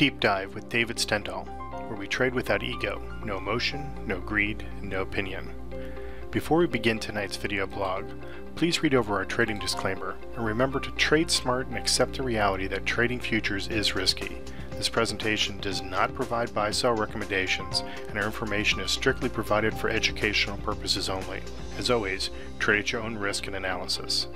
Deep Dive with David Stendahl, where we trade without ego, no emotion, no greed, and no opinion. Before we begin tonight's video blog, please read over our trading disclaimer and remember to trade smart and accept the reality that trading futures is risky. This presentation does not provide buy sell recommendations, and our information is strictly provided for educational purposes only. As always, trade at your own risk and analysis.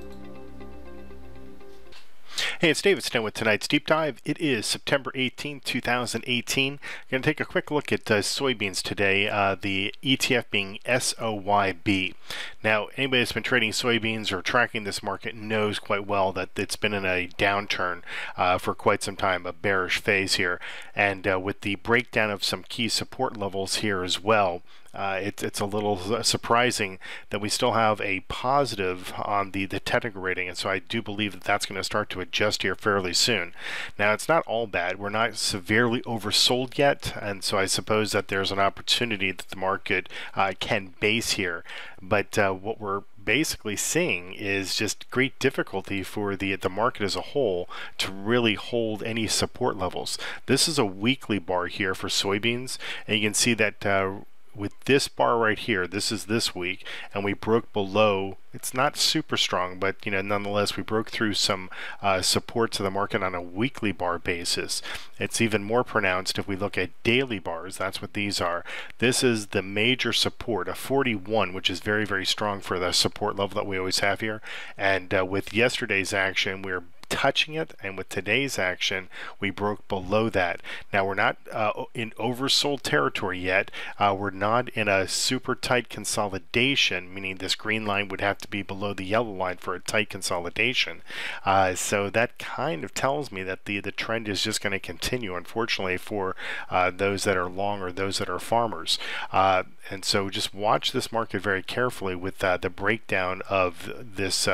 Hey, it's David Sten with tonight's deep dive. It is September 18, 2018. I'm going to take a quick look at uh, soybeans today, uh, the ETF being SOYB. Now, anybody that's been trading soybeans or tracking this market knows quite well that it's been in a downturn uh, for quite some time, a bearish phase here. And uh, with the breakdown of some key support levels here as well, uh, it, it's a little surprising that we still have a positive on the, the technical rating, and so I do believe that that's going to start to adjust here fairly soon. Now, it's not all bad. We're not severely oversold yet, and so I suppose that there's an opportunity that the market uh, can base here. But uh, what we're basically seeing is just great difficulty for the the market as a whole to really hold any support levels. This is a weekly bar here for soybeans, and you can see that uh, with this bar right here, this is this week, and we broke below. It's not super strong, but you know, nonetheless, we broke through some uh, support to the market on a weekly bar basis. It's even more pronounced if we look at daily bars. That's what these are. This is the major support, a 41, which is very, very strong for the support level that we always have here. And uh, with yesterday's action, we are touching it, and with today's action, we broke below that. Now, we're not uh, in oversold territory yet. Uh, we're not in a super tight consolidation, meaning this green line would have to be below the yellow line for a tight consolidation. Uh, so that kind of tells me that the, the trend is just going to continue, unfortunately, for uh, those that are long or those that are farmers. Uh, and so just watch this market very carefully with uh, the breakdown of this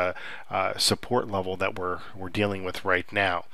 support level that we're, we're dealing with right now.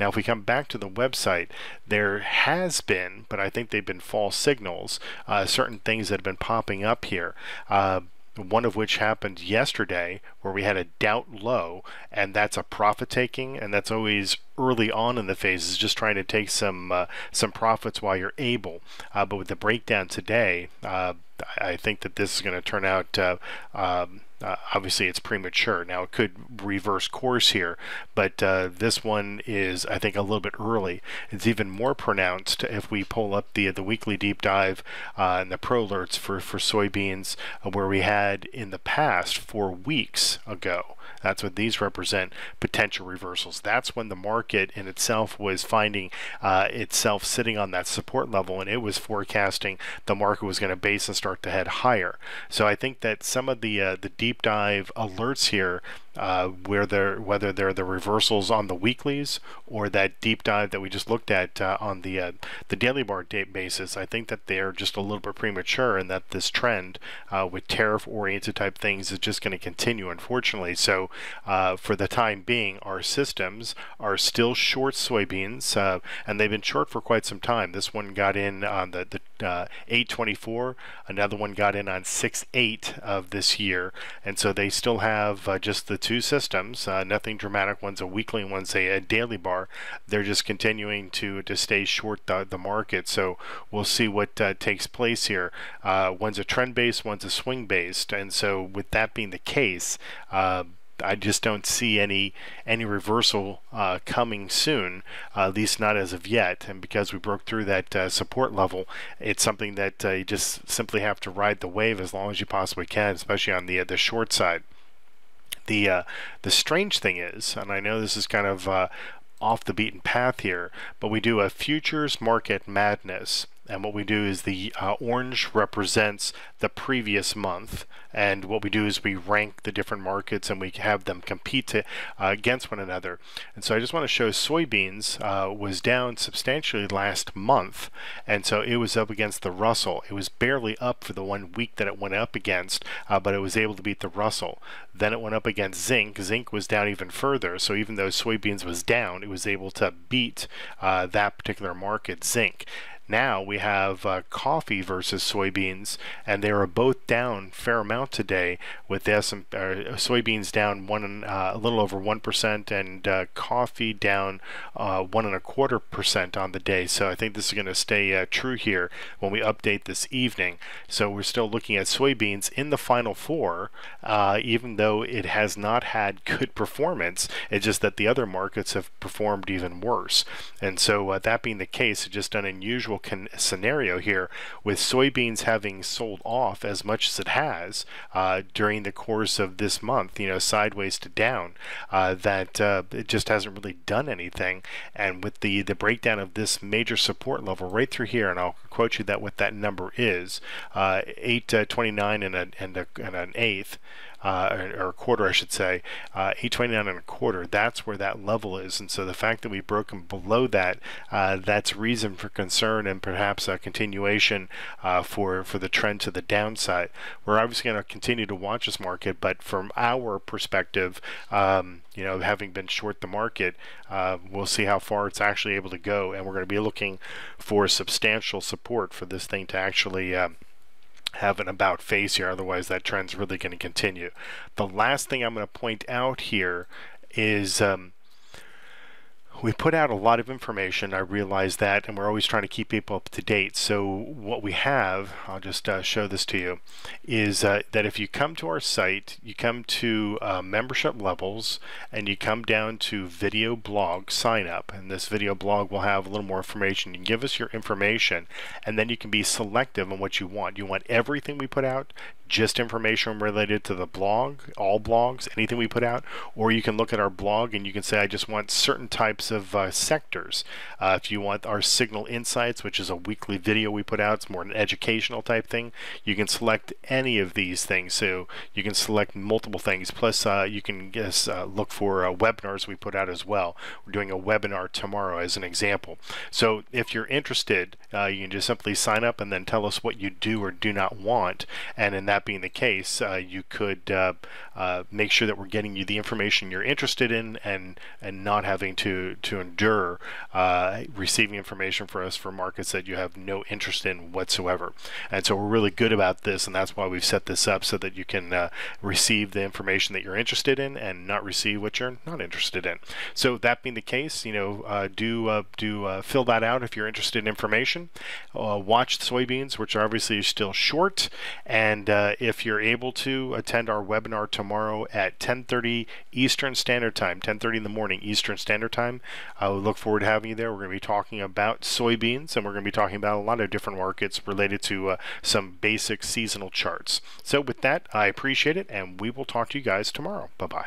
Now, if we come back to the website, there has been, but I think they've been false signals, uh, certain things that have been popping up here. Uh, one of which happened yesterday where we had a doubt low and that's a profit taking and that's always early on in the phase just trying to take some uh, some profits while you're able uh, but with the breakdown today uh, I think that this is going to turn out uh, um, uh, obviously, it's premature. Now, it could reverse course here, but uh, this one is, I think, a little bit early. It's even more pronounced if we pull up the the weekly deep dive uh, and the pro alerts for, for soybeans, uh, where we had in the past four weeks ago. That's what these represent potential reversals. That's when the market in itself was finding uh, itself sitting on that support level and it was forecasting the market was going to base and start to head higher. So I think that some of the uh, the deep dive alerts here uh, where they're, whether they're the reversals on the weeklies or that deep dive that we just looked at uh, on the uh, the daily bar date basis, I think that they're just a little bit premature and that this trend uh, with tariff oriented type things is just going to continue, unfortunately. So, uh, for the time being, our systems are still short soybeans uh, and they've been short for quite some time. This one got in on the, the 824, another one got in on 6 8 of this year, and so they still have just the two systems, uh, nothing dramatic. One's a weekly, one's a, a, daily bar. They're just continuing to to stay short the, the market. So we'll see what uh, takes place here. Uh, one's a trend based, one's a swing based, and so with that being the case. Uh, I just don't see any any reversal uh, coming soon, uh, at least not as of yet. And because we broke through that uh, support level, it's something that uh, you just simply have to ride the wave as long as you possibly can, especially on the the short side. The uh, the strange thing is, and I know this is kind of uh, off the beaten path here, but we do a futures market madness. And what we do is the uh, orange represents the previous month. And what we do is we rank the different markets and we have them compete to, uh, against one another. And so I just want to show soybeans uh, was down substantially last month. And so it was up against the Russell. It was barely up for the one week that it went up against, uh, but it was able to beat the Russell. Then it went up against zinc. Zinc was down even further. So even though soybeans was down, it was able to beat uh, that particular market, zinc. Now we have uh, coffee versus soybeans, and they are both down fair amount today, with the uh, soybeans down one uh, a little over one percent, and uh, coffee down uh, one and a quarter percent on the day. So I think this is going to stay uh, true here when we update this evening. So we're still looking at soybeans in the final four, even though it has not had good performance. It's just that the other markets have performed even worse. And so uh, that being the case, it's just an unusual scenario here with soybeans having sold off as much as it has uh, during the course of this month, you know, sideways to down, uh, that uh, it just hasn't really done anything. And with the, the breakdown of this major support level right through here, and I'll quote you that what that number is, uh, 829 and, a, and, a, and an eighth, uh, or, a quarter, I should say, uh, 829 and a quarter. That's where that level is, and so the fact that we've broken below that, uh, that's reason for concern and perhaps a continuation uh, for for the trend to the downside. We're obviously going to continue to watch this market, but from our perspective. Um, you know, having been short the market, uh, we'll see how far it's actually able to go, and we're going to be looking for substantial support for this thing to actually um, have an about face here, otherwise that trend's really going to continue. The last thing I'm going to point out here is um, we put out a lot of information. I realize that, and we're always trying to keep people up to date. So what we have, I'll just uh, show this to you, is uh, that if you come to our site, you come to uh, membership levels, and you come down to video blog sign up, and this video blog will have a little more information. You can give us your information, and then you can be selective on what you want. You want everything we put out, just information related to the blog, all blogs, anything we put out, or you can look at our blog and you can say, I just want certain types of uh, sectors. Uh, if you want our Signal Insights, which is a weekly video we put out, it's more an educational type thing, you can select any of these things. So you can select multiple things. Plus, uh, you can guess, uh, look for uh, webinars we put out as well. We're doing a webinar tomorrow as an example. So if you're interested, uh, you can just simply sign up and then tell us what you do or do not want. And in that that being the case, uh, you could uh, uh, make sure that we're getting you the information you're interested in and and not having to to endure uh, receiving information for us for markets that you have no interest in whatsoever. And so we're really good about this, and that's why we've set this up so that you can uh, receive the information that you're interested in and not receive what you're not interested in. So that being the case, you know, uh, do do fill that out if you're interested in information. watch soybeans, which are obviously still short, and uh, if you're able to attend our webinar tomorrow at 10:30 Eastern Standard Time, 10:30 in the morning Eastern Standard Time, I would look forward to having you there. We're going to be talking about soybeans, and we're going to be talking about a lot of different markets related to uh, some basic seasonal charts. So with that, I appreciate it, and we will talk to you guys tomorrow. Bye bye.